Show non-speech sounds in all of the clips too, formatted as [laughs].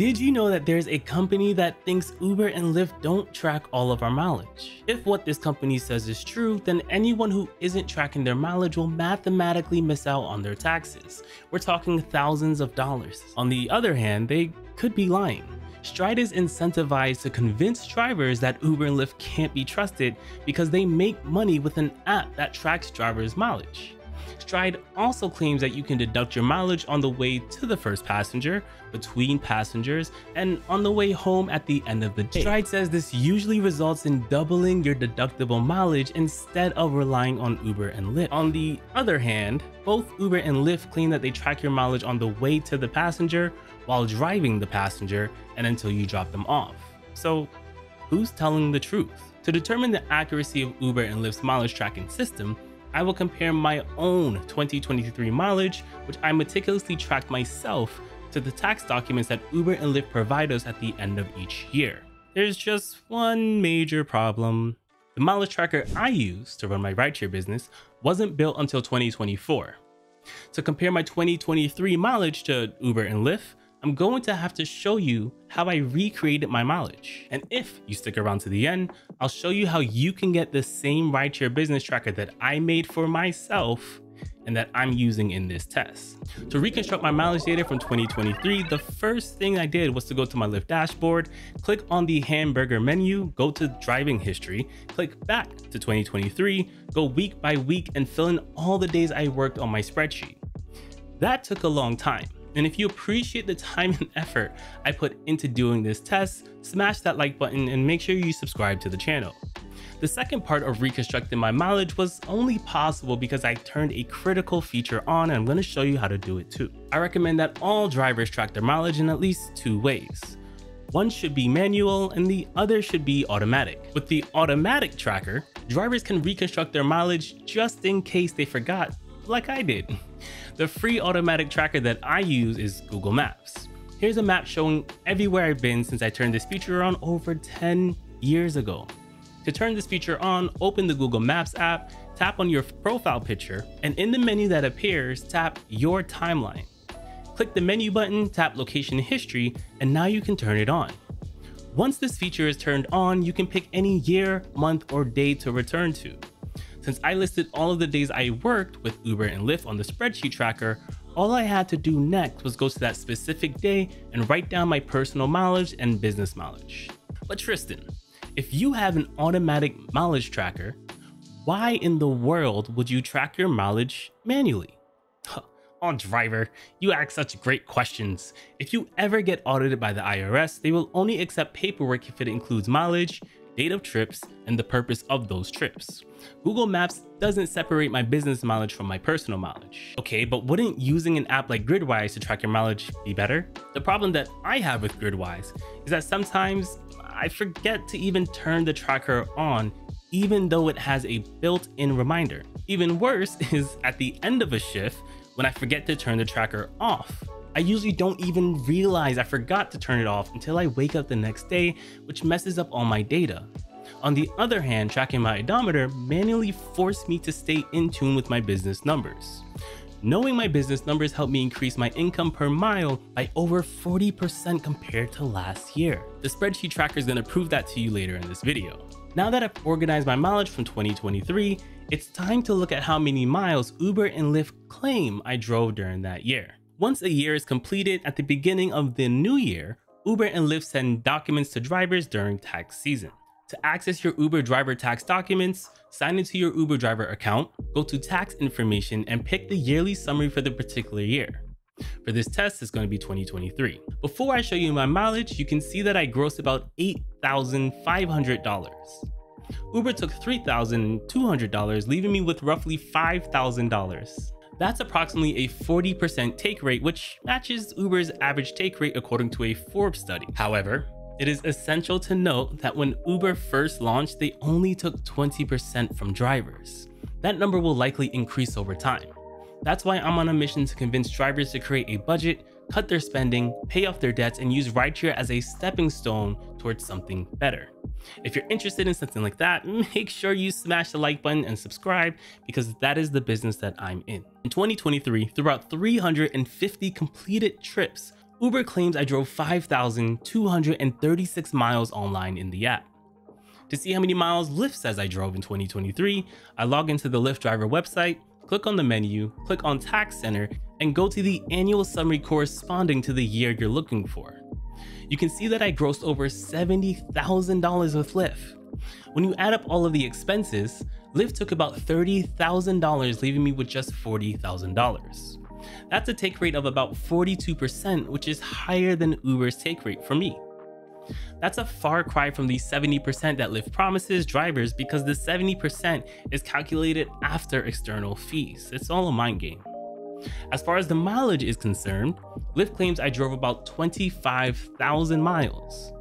Did you know that there's a company that thinks Uber and Lyft don't track all of our mileage? If what this company says is true, then anyone who isn't tracking their mileage will mathematically miss out on their taxes. We're talking thousands of dollars. On the other hand, they could be lying. Stride is incentivized to convince drivers that Uber and Lyft can't be trusted because they make money with an app that tracks drivers' mileage. Stride also claims that you can deduct your mileage on the way to the first passenger, between passengers, and on the way home at the end of the day. Stride says this usually results in doubling your deductible mileage instead of relying on Uber and Lyft. On the other hand, both Uber and Lyft claim that they track your mileage on the way to the passenger while driving the passenger and until you drop them off. So who's telling the truth? To determine the accuracy of Uber and Lyft's mileage tracking system, I will compare my own 2023 mileage, which I meticulously tracked myself, to the tax documents that Uber and Lyft provide us at the end of each year. There's just one major problem. The mileage tracker I use to run my rideshare business wasn't built until 2024. To compare my 2023 mileage to Uber and Lyft, I'm going to have to show you how I recreated my mileage. And if you stick around to the end, I'll show you how you can get the same rideshare business tracker that I made for myself and that I'm using in this test. To reconstruct my mileage data from 2023, the first thing I did was to go to my Lyft dashboard, click on the hamburger menu, go to driving history, click back to 2023, go week by week and fill in all the days I worked on my spreadsheet. That took a long time. And if you appreciate the time and [laughs] effort I put into doing this test, smash that like button and make sure you subscribe to the channel. The second part of reconstructing my mileage was only possible because I turned a critical feature on and I'm going to show you how to do it too. I recommend that all drivers track their mileage in at least two ways. One should be manual and the other should be automatic. With the automatic tracker, drivers can reconstruct their mileage just in case they forgot, like I did. [laughs] The free automatic tracker that I use is Google Maps. Here's a map showing everywhere I've been since I turned this feature on over 10 years ago. To turn this feature on, open the Google Maps app, tap on your profile picture, and in the menu that appears, tap Your Timeline. Click the menu button, tap Location History, and now you can turn it on. Once this feature is turned on, you can pick any year, month, or day to return to. Since I listed all of the days I worked with Uber and Lyft on the spreadsheet tracker, all I had to do next was go to that specific day and write down my personal mileage and business mileage. But Tristan, if you have an automatic mileage tracker, why in the world would you track your mileage manually? on oh, driver, you ask such great questions. If you ever get audited by the IRS, they will only accept paperwork if it includes mileage, date of trips, and the purpose of those trips. Google Maps doesn't separate my business mileage from my personal mileage. Okay, but wouldn't using an app like Gridwise to track your mileage be better? The problem that I have with Gridwise is that sometimes I forget to even turn the tracker on even though it has a built-in reminder. Even worse [laughs] is at the end of a shift when I forget to turn the tracker off. I usually don't even realize I forgot to turn it off until I wake up the next day, which messes up all my data. On the other hand, tracking my odometer manually forced me to stay in tune with my business numbers. Knowing my business numbers helped me increase my income per mile by over 40% compared to last year. The spreadsheet tracker is going to prove that to you later in this video. Now that I've organized my mileage from 2023, it's time to look at how many miles Uber and Lyft claim I drove during that year. Once a year is completed at the beginning of the new year, Uber and Lyft send documents to drivers during tax season. To access your Uber driver tax documents, sign into your Uber driver account, go to tax information and pick the yearly summary for the particular year. For this test, it's going to be 2023. Before I show you my mileage, you can see that I grossed about $8,500. Uber took $3,200, leaving me with roughly $5,000. That's approximately a 40% take rate, which matches Uber's average take rate according to a Forbes study. However, it is essential to note that when Uber first launched, they only took 20% from drivers. That number will likely increase over time. That's why I'm on a mission to convince drivers to create a budget, cut their spending, pay off their debts, and use rideshare as a stepping stone towards something better. If you're interested in something like that, [laughs] make sure you smash the like button and subscribe because that is the business that I'm in. In 2023, throughout 350 completed trips, Uber claims I drove 5,236 miles online in the app. To see how many miles Lyft says I drove in 2023, I log into the Lyft driver website, click on the menu, click on Tax Center, and go to the annual summary corresponding to the year you're looking for. You can see that I grossed over $70,000 with Lyft. When you add up all of the expenses, Lyft took about $30,000, leaving me with just $40,000. That's a take rate of about 42%, which is higher than Uber's take rate for me. That's a far cry from the 70% that Lyft promises drivers because the 70% is calculated after external fees. It's all a mind game. As far as the mileage is concerned, Lyft claims I drove about 25,000 miles.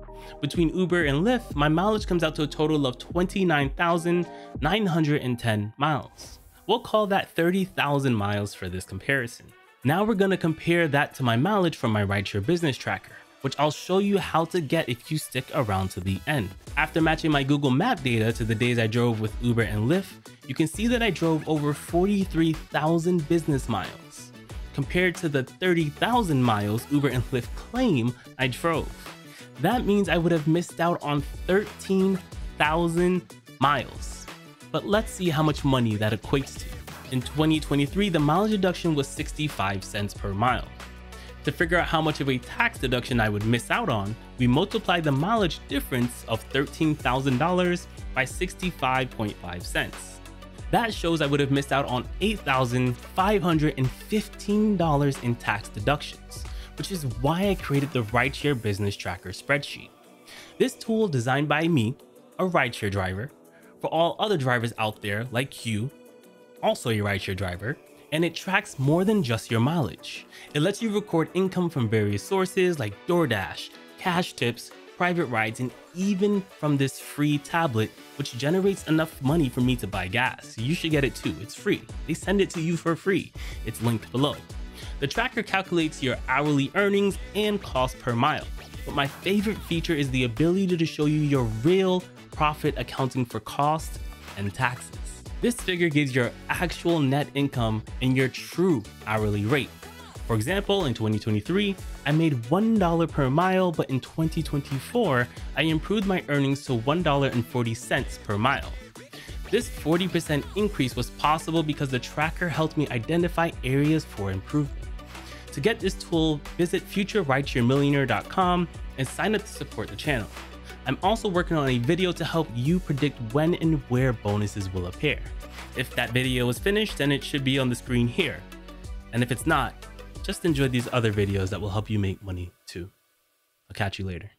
Between Uber and Lyft, my mileage comes out to a total of 29,910 miles. We'll call that 30,000 miles for this comparison. Now we're gonna compare that to my mileage from my rideshare business tracker, which I'll show you how to get if you stick around to the end. After matching my Google Map data to the days I drove with Uber and Lyft, you can see that I drove over 43,000 business miles, compared to the 30,000 miles Uber and Lyft claim I drove. That means I would have missed out on 13,000 miles. But let's see how much money that equates to. In 2023, the mileage deduction was 65 cents per mile. To figure out how much of a tax deduction I would miss out on, we multiplied the mileage difference of $13,000 by 65.5 cents. That shows I would have missed out on $8,515 in tax deductions, which is why I created the Rideshare Business Tracker spreadsheet. This tool designed by me, a rideshare driver, for all other drivers out there like you also a rideshare driver, and it tracks more than just your mileage. It lets you record income from various sources like DoorDash, cash tips, private rides, and even from this free tablet, which generates enough money for me to buy gas. You should get it too, it's free. They send it to you for free. It's linked below. The tracker calculates your hourly earnings and cost per mile, but my favorite feature is the ability to show you your real profit accounting for cost and taxes. This figure gives your actual net income and your true hourly rate. For example, in 2023, I made $1 per mile, but in 2024, I improved my earnings to $1.40 per mile. This 40% increase was possible because the tracker helped me identify areas for improvement. To get this tool, visit futureridesharemillionaire.com and sign up to support the channel. I'm also working on a video to help you predict when and where bonuses will appear. If that video is finished, then it should be on the screen here. And if it's not, just enjoy these other videos that will help you make money too. I'll catch you later.